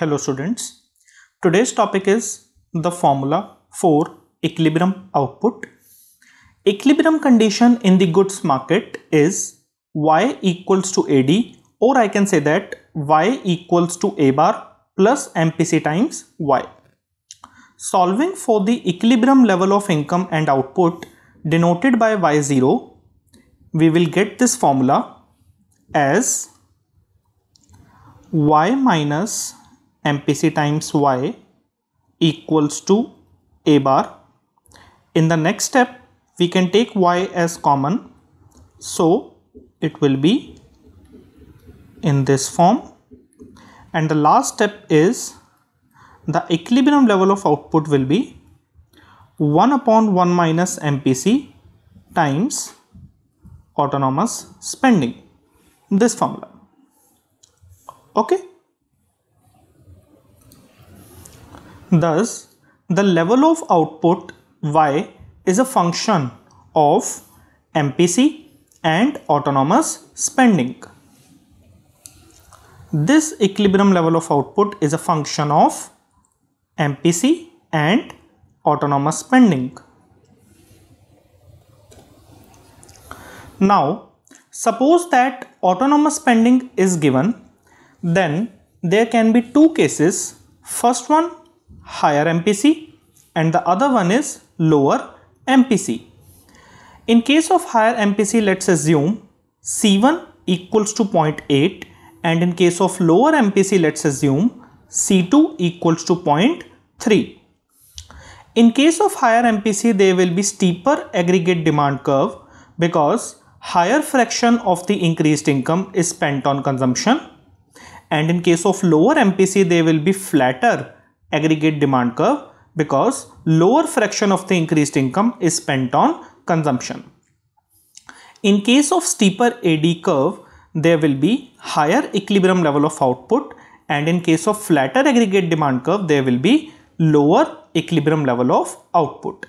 Hello students. Today's topic is the formula for equilibrium output. Equilibrium condition in the goods market is Y equals to AD or I can say that Y equals to A bar plus MPC times Y. Solving for the equilibrium level of income and output denoted by Y0, we will get this formula as y minus mpc times y equals to a bar. In the next step, we can take y as common. So, it will be in this form. And the last step is the equilibrium level of output will be 1 upon 1 minus mpc times autonomous spending. This formula okay thus the level of output y is a function of mpc and autonomous spending. This equilibrium level of output is a function of mpc and autonomous spending. Now suppose that autonomous spending is given then there can be two cases. First one higher MPC and the other one is lower MPC. In case of higher MPC let's assume C1 equals to 0.8 and in case of lower MPC let's assume C2 equals to 0.3. In case of higher MPC there will be steeper aggregate demand curve because higher fraction of the increased income is spent on consumption and in case of lower MPC there will be flatter aggregate demand curve because lower fraction of the increased income is spent on consumption. In case of steeper AD curve there will be higher equilibrium level of output and in case of flatter aggregate demand curve there will be lower equilibrium level of output.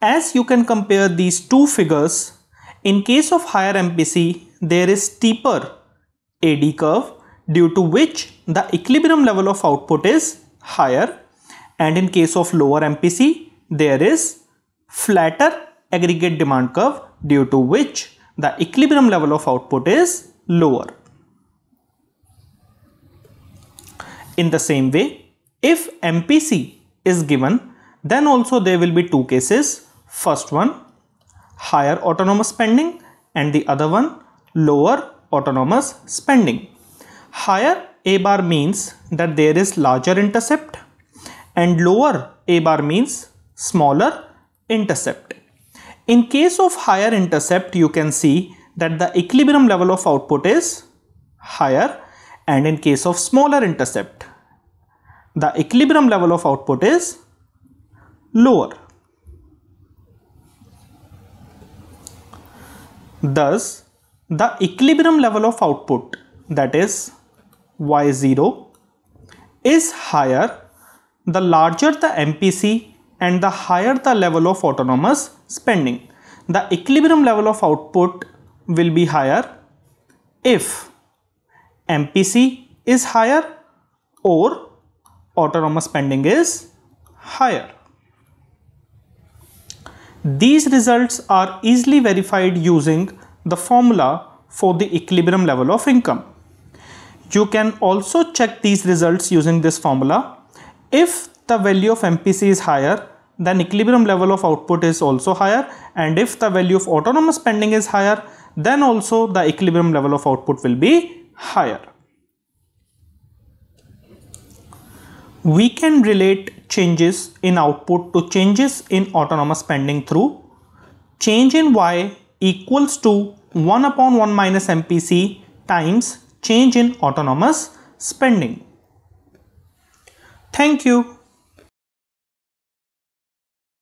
As you can compare these two figures, in case of higher MPC there is steeper AD curve due to which the equilibrium level of output is higher and in case of lower MPC there is flatter aggregate demand curve due to which the equilibrium level of output is lower. In the same way, if MPC is given, then also there will be two cases. First one, higher autonomous spending and the other one, lower autonomous spending. Higher A bar means that there is larger intercept and lower A bar means smaller intercept. In case of higher intercept, you can see that the equilibrium level of output is higher and in case of smaller intercept, the equilibrium level of output is lower. Thus, the equilibrium level of output that is y0 is higher the larger the MPC and the higher the level of autonomous spending. The equilibrium level of output will be higher if MPC is higher or autonomous spending is higher. These results are easily verified using the formula for the equilibrium level of income. You can also check these results using this formula. If the value of MPC is higher, then equilibrium level of output is also higher and if the value of autonomous spending is higher, then also the equilibrium level of output will be higher. We can relate changes in output to changes in autonomous spending through change in Y equals to 1 upon 1 minus MPC times change in autonomous spending. Thank you.